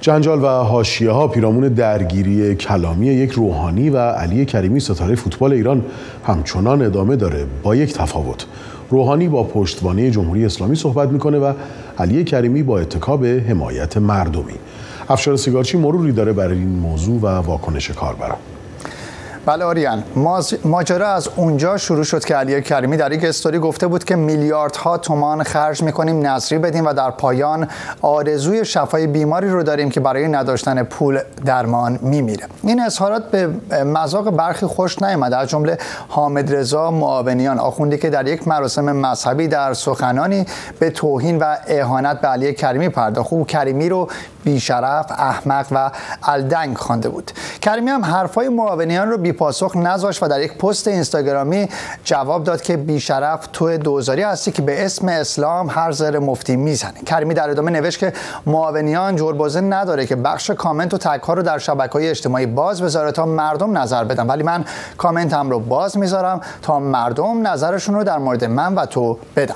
جنجال و حاشیه ها پیرامون درگیری کلامی یک روحانی و علی کریمی ستاره فوتبال ایران همچنان ادامه داره با یک تفاوت. روحانی با پشتوانه جمهوری اسلامی صحبت می‌کنه و علی کریمی با اتکا به حمایت مردمی. افشار سیگارچی مروری داره برای این موضوع و واکنش کاربران بله آریان ماجرا از اونجا شروع شد که علی کریمی در یک استوری گفته بود که میلیاردها تومان خرج می‌کنیم نظری بدیم و در پایان آرزوی شفای بیماری رو داریم که برای نداشتن پول درمان میمیره. این اظهارات به مذاق برخی خوش نیامده. از جمله حامد رضا معاونیان آخوندی که در یک مراسم مذهبی در سخنانی به توهین و اهانت به علی کریمی پرداخت. خوب کریمی رو بیشرف احمق و الدنگ خوانده بود. کریمی هم حرفای معاونیان رو بی پاسخ نذاشت و در یک پست اینستاگرامی جواب داد که بیشرف تو دوزاری هستی که به اسم اسلام هر زر مفتی می‌زنه. کریمی در ادامه نوشت که معاونیان جربازه نداره که بخش کامنت و تک ها رو در شبکه های اجتماعی باز بذاره تا مردم نظر بدن. ولی من کامنتم رو باز می‌ذارم تا مردم نظرشون رو در مورد من و تو بدن.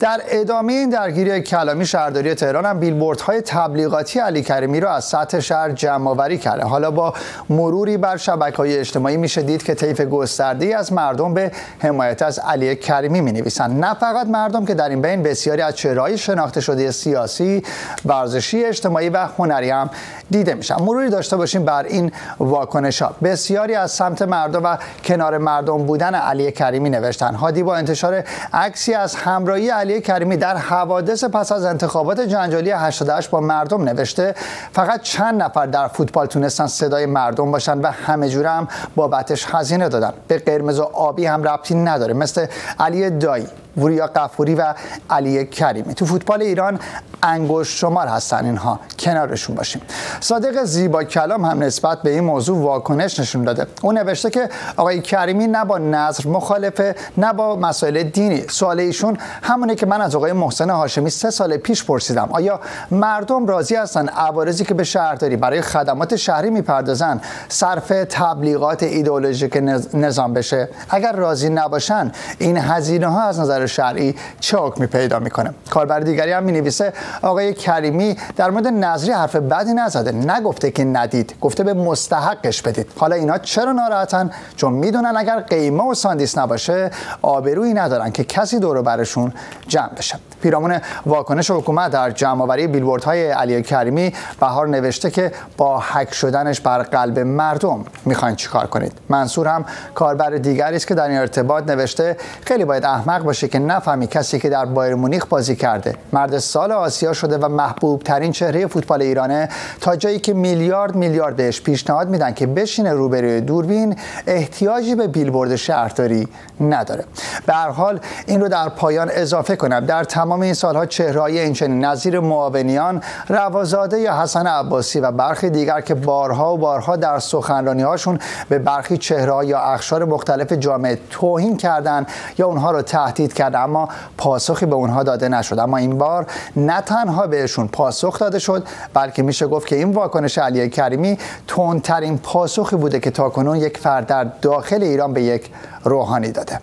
در ادامه این درگیری کلامی شهرداری تهران هم بیلبوردهای تبلیغاتی علی کریمی رو از سطح شهر جمع کرده. حالا با مروری بر شبکه های اجتماعی میشه دید که طیف گسترده از مردم به حمایت از علی کریمی می نویسن نه فقط مردم که در این بین بسیاری از چهرهای شناخته شده سیاسی ورزشی اجتماعی و هنری هم دیده میشن. مروری داشته باشیم بر این واکنش ها بسیاری از سمت مردم و کنار مردم بودن علی کریمی نوشتن. هادی با انتشار عکسی از همراهی علی کریمی در حوادث پس از انتخابات جنجالی 88 با مردم نوشته فقط چند نفر در فوتبال تونستن صدای مردم باشن و همه جور هم بابتش هزینه دادن. به قرمز و آبی هم ربطی نداره. مثل علی دایی. وریا قفوری و علی کریمی. تو فوتبال ایران انگشت شمار هستن اینها. کنارشون باشیم. صادق زیبا کلام هم نسبت به این موضوع واکنش نشون داده. اون نوشته که آقای کریمی نه با نظر مخالفه نه با مسائل دینی. سوال ایشون همونه که من از آقای محسن هاشمی سه سال پیش پرسیدم. آیا مردم راضی هستن عوارضی که به شهرداری برای خدمات شهری می‌پردازن صرف تبلیغات ایدئولوژیک نظام بشه؟ اگر راضی نباشن این هزینه ها از نظر شرعی چه حکمی پیدا می‌کنه. کاربر دیگری هم می نویسه آقای کریمی در مورد نظری حرف بدی نزده نگفته که ندید. گفته به مستحقش بدید. حالا اینا چرا ناراحتن؟ چون می‌دونن اگر قیمه و ساندیس نباشه آبرویی ندارن که کسی دور برشون جمع بشه. پیرامون واکنش حکومت در جمعآوری بیلبوردهای علی کریمی بهار نوشته که با حک شدنش بر قلب مردم می‌خواین چیکار کنید. منصور هم کاربر دیگری است که در این ارتباط نوشته خیلی باید احمق باشه که نفهمی کسی که در بایر مونیخ بازی کرده. مرد سال آسیا شده و محبوب ترین چهره فوتبال ایرانه. تا جایی که میلیارد میلیارد بهش پیشنهاد میدن که بشینه روبروی دوربین احتیاجی به بیلبورد شهرداری نداره. به هر حال این رو در پایان اضافه کنم. در تمام این سالها چهرهای این چنین نظیر معاونیان روازاده یا حسن عباسی و برخی دیگر که بارها و بارها در سخنرانی هاشون به برخی چهره یا اخشار مختلف جامعه توهین کردند یا اونها رو تهدید کرد اما پاسخی به اونها داده نشد. اما این بار نه تنها بهشون پاسخ داده شد بلکه میشه گفت که این واکنش علی کریمی تندترین پاسخی بوده که تاکنون یک فرد در داخل ایران به یک روحانی داده.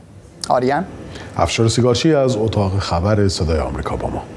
آریان؟ افشار سیگارچی از اتاق خبر صدای آمریکا با ما.